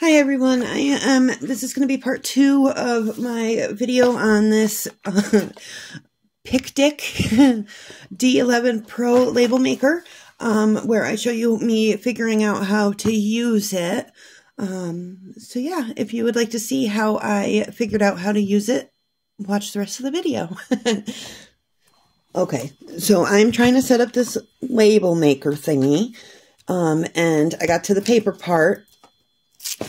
Hi everyone, I am, this is going to be part two of my video on this uh, Pik Dik D11 Pro label maker, um, where I show you me figuring out how to use it. Um, so yeah, if you would like to see how I figured out how to use it, watch the rest of the video. okay, so I'm trying to set up this label maker thingy, um, and I got to the paper part,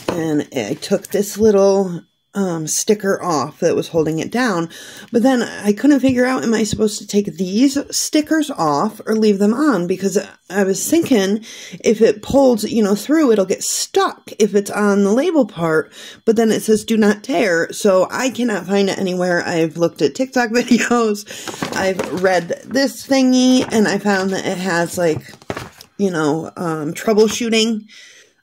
and I took this little um, sticker off that was holding it down. But then I couldn't figure out, am I supposed to take these stickers off or leave them on? Because I was thinking if it pulls, you know, through, it'll get stuck if it's on the label part. But then it says do not tear. So I cannot find it anywhere. I've looked at TikTok videos. I've read this thingy and I found that it has like, you know, um, troubleshooting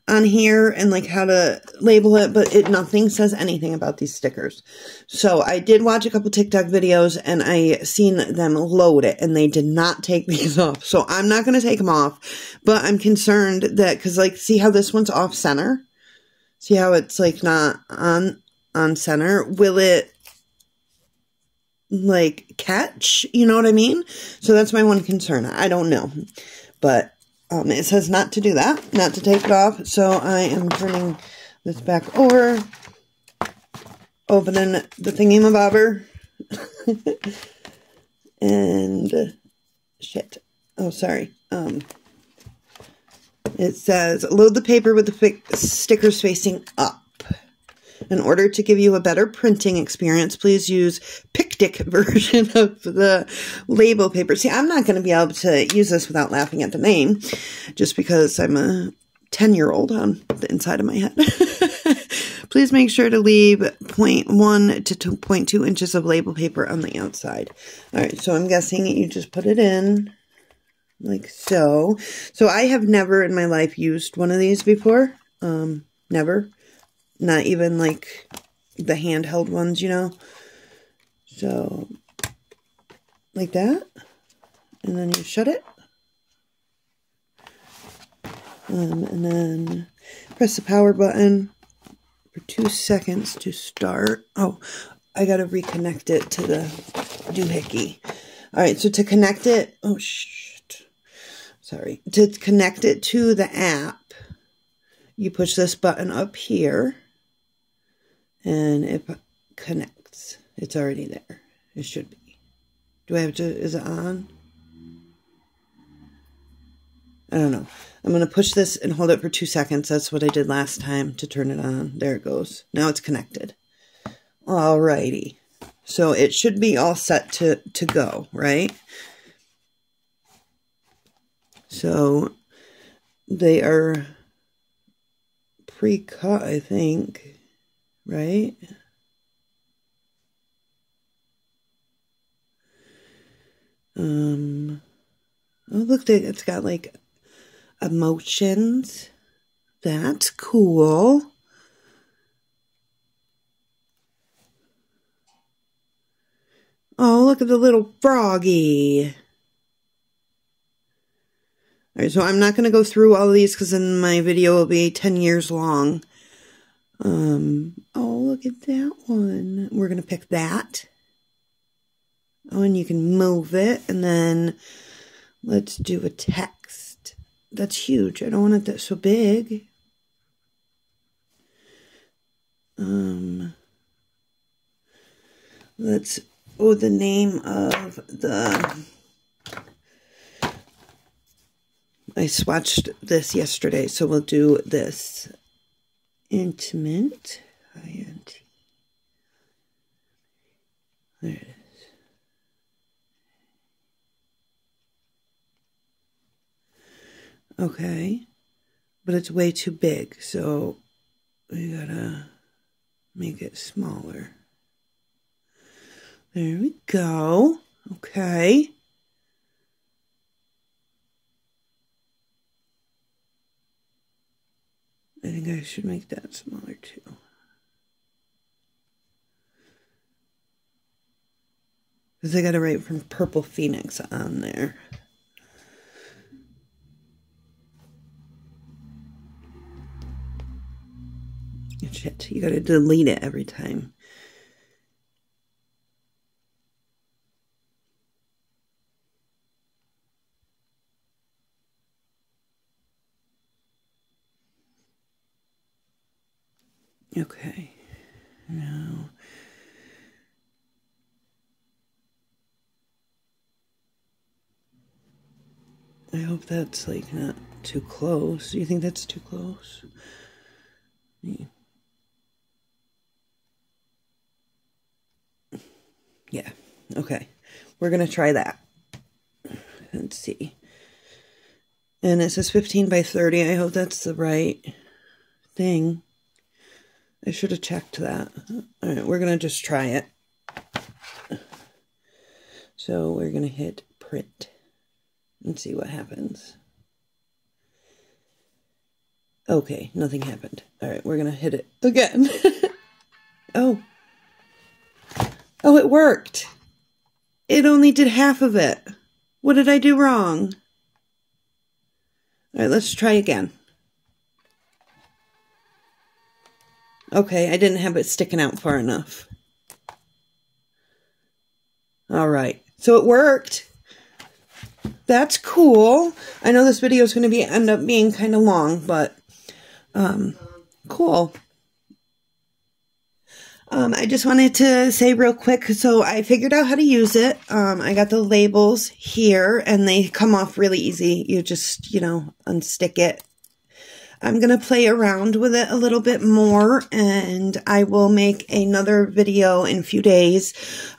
on here and like how to label it, but it nothing says anything about these stickers. So I did watch a couple TikTok videos and I seen them load it and they did not take these off. So I'm not going to take them off, but I'm concerned that because like see how this one's off center? See how it's like not on on center? Will it like catch? You know what I mean? So that's my one concern. I don't know. But um, it says not to do that, not to take it off. So I am turning this back over, opening the thingy-mabobber, and shit. Oh, sorry. Um, it says load the paper with the stickers facing up. In order to give you a better printing experience, please use Pik Dik version of the label paper. See, I'm not going to be able to use this without laughing at the name, just because I'm a 10-year-old on the inside of my head. Please make sure to leave 0.1 to 2.2 inches of label paper on the outside. All right, so I'm guessing you just put it in like so. So I have never in my life used one of these before. Um, never. Not even like the handheld ones, you know. So, like that. And then you shut it. Um, and then press the power button for two seconds to start. Oh, I got to reconnect it to the doohickey. All right, so to connect it, oh, shit. Sorry. To connect it to the app, you push this button up here and it connects. It's already there. It should be. Do I have to, is it on? I don't know. I'm going to push this and hold it for two seconds. That's what I did last time to turn it on. There it goes. Now it's connected. Alrighty. So it should be all set to, to go, right? So they are pre-cut, I think right? Um, oh, look, it's got like emotions. That's cool. Oh, look at the little froggy. All right, so I'm not going to go through all of these because then my video will be 10 years long. Um, oh, look at that one. We're going to pick that. Oh, and you can move it. And then let's do a text. That's huge. I don't want it that so big. Um, let's, oh, the name of the, I swatched this yesterday, so we'll do this intimate. I-N-T. There it is. Okay. But it's way too big, so we gotta make it smaller. There we go. Okay. I think I should make that smaller too. Because I got to write from Purple Phoenix on there. Shit, you gotta delete it every time. Okay, now I hope that's like not too close. Do you think that's too close? Yeah, okay. We're going to try that. Let's see. And it says 15 by 30. I hope that's the right thing. I should have checked that. All right, we're going to just try it. So we're going to hit print and see what happens. Okay, nothing happened. All right, we're going to hit it again. oh. Oh, it worked. It only did half of it. What did I do wrong? All right, let's try again. Okay, I didn't have it sticking out far enough. All right, so it worked. That's cool. I know this video is going to be end up being kind of long, but um, cool. Um, I just wanted to say real quick, so I figured out how to use it. Um, I got the labels here, and they come off really easy. You just, you know, unstick it. I'm going to play around with it a little bit more, and I will make another video in a few days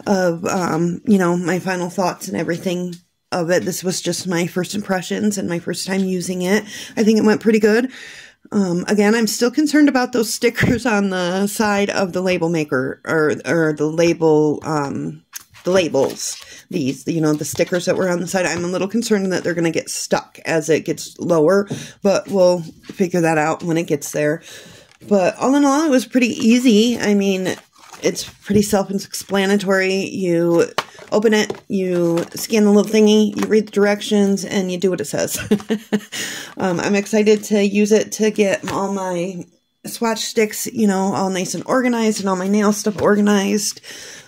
of, um, you know, my final thoughts and everything of it. This was just my first impressions and my first time using it. I think it went pretty good. Um, again, I'm still concerned about those stickers on the side of the label maker or, or the label, um, the labels, these, you know, the stickers that were on the side. I'm a little concerned that they're going to get stuck as it gets lower, but we'll figure that out when it gets there. But all in all, it was pretty easy. I mean, it's pretty self-explanatory. You open it, you scan the little thingy, you read the directions, and you do what it says. um, I'm excited to use it to get all my swatch sticks, you know, all nice and organized and all my nail stuff organized.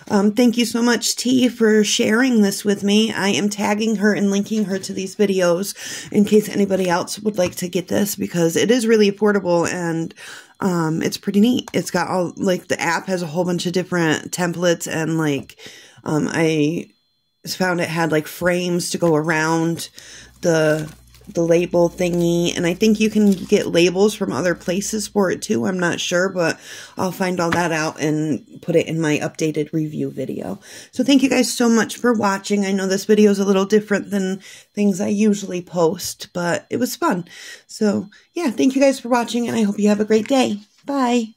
Um, thank you so much, T, for sharing this with me. I am tagging her and linking her to these videos in case anybody else would like to get this because it is really affordable and um, it's pretty neat. It's got all, like, the app has a whole bunch of different templates and, like, um, I found it had like frames to go around the the label thingy and I think you can get labels from other places for it too. I'm not sure, but I'll find all that out and put it in my updated review video. So thank you guys so much for watching. I know this video is a little different than things I usually post, but it was fun. So yeah, thank you guys for watching and I hope you have a great day. Bye.